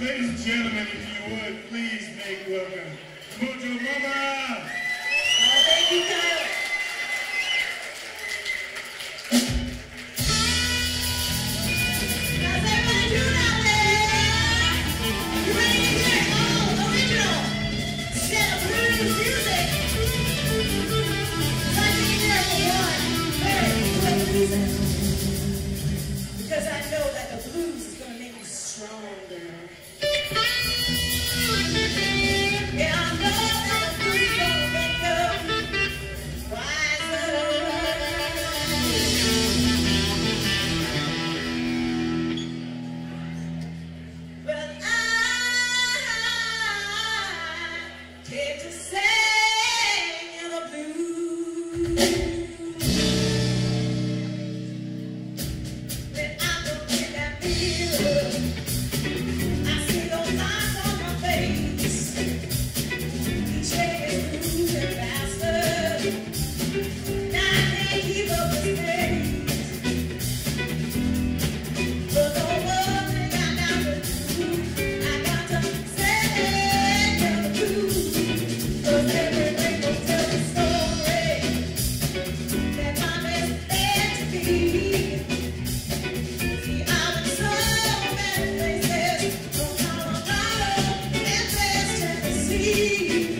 Ladies and gentlemen, if you would, please make welcome Mojomama! Thank you, guys. see.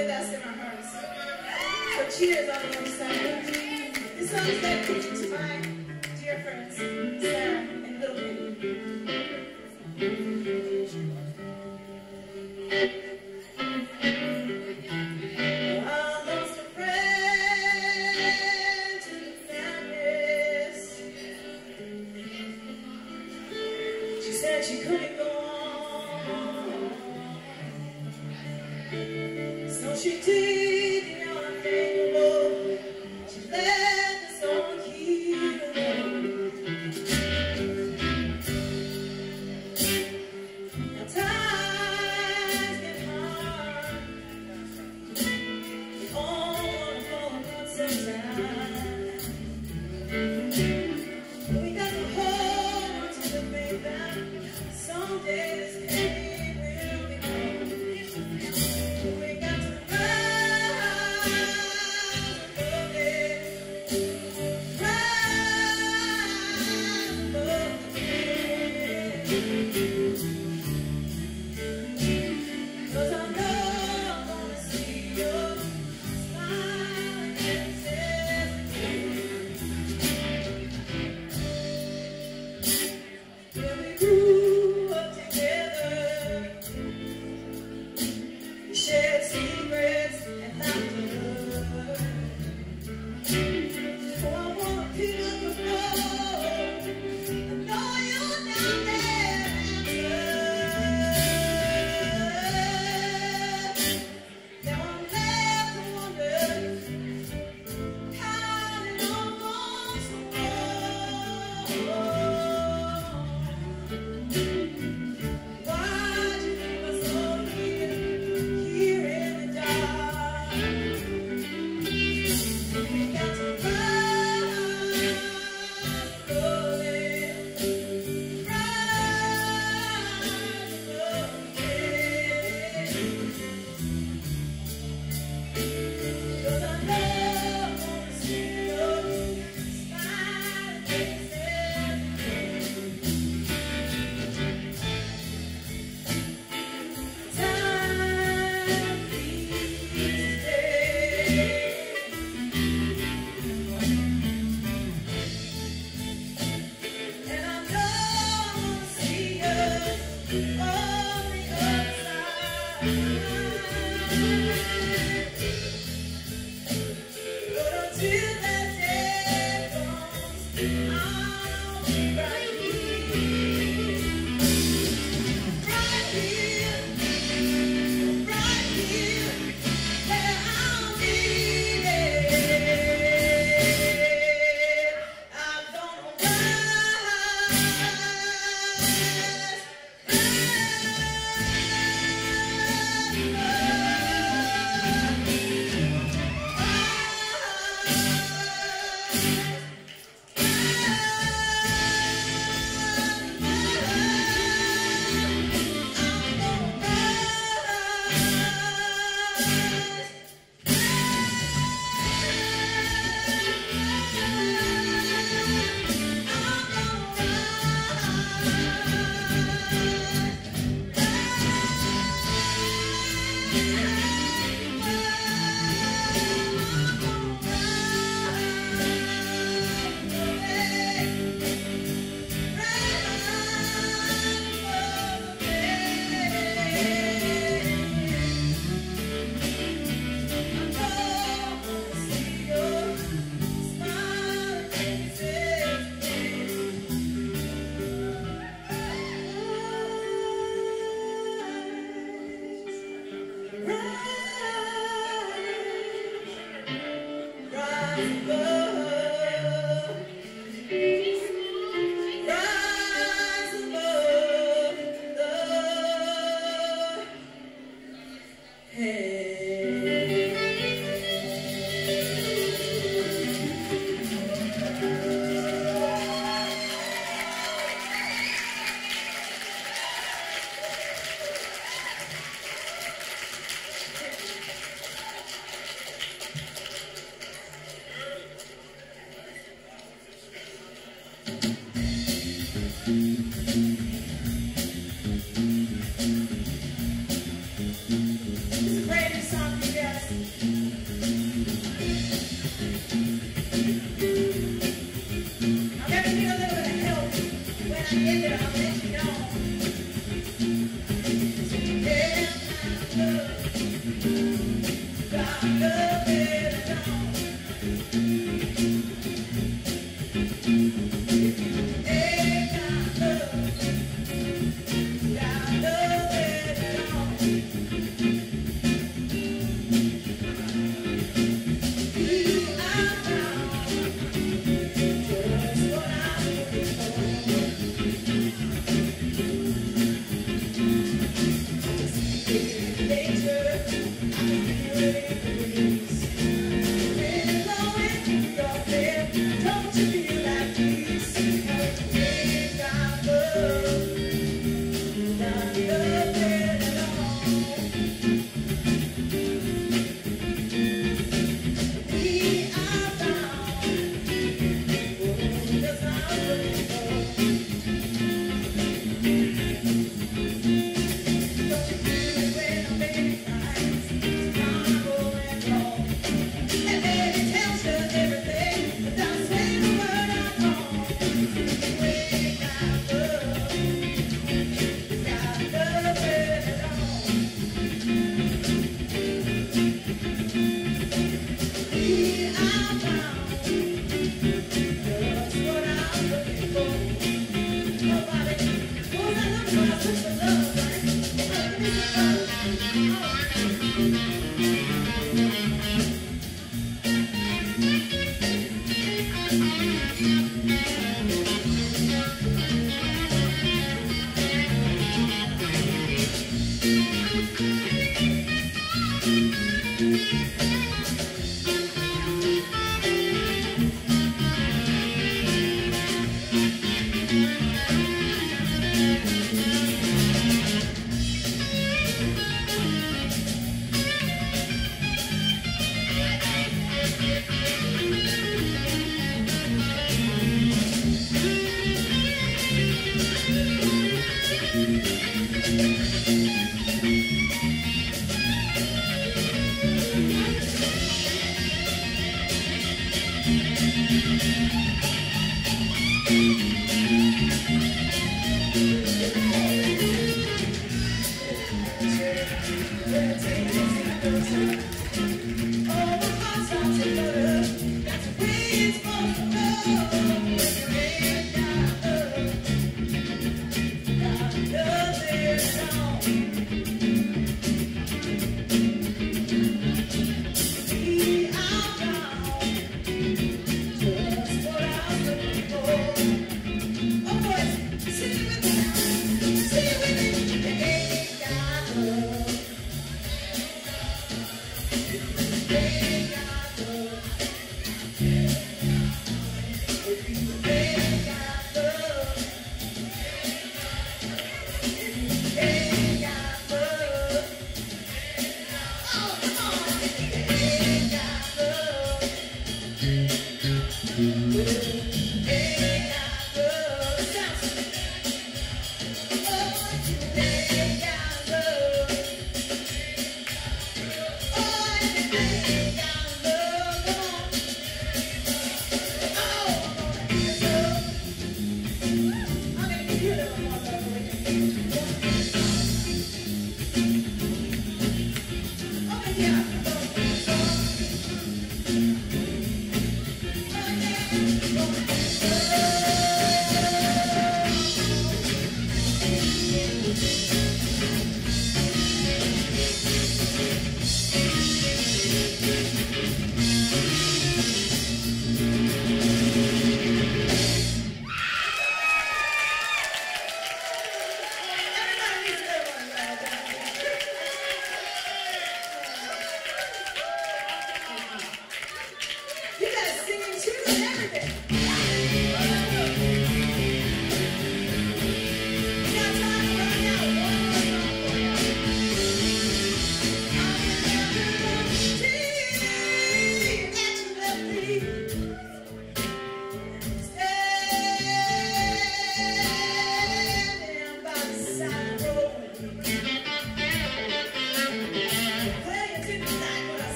Someday this baby will be gone. We got to run.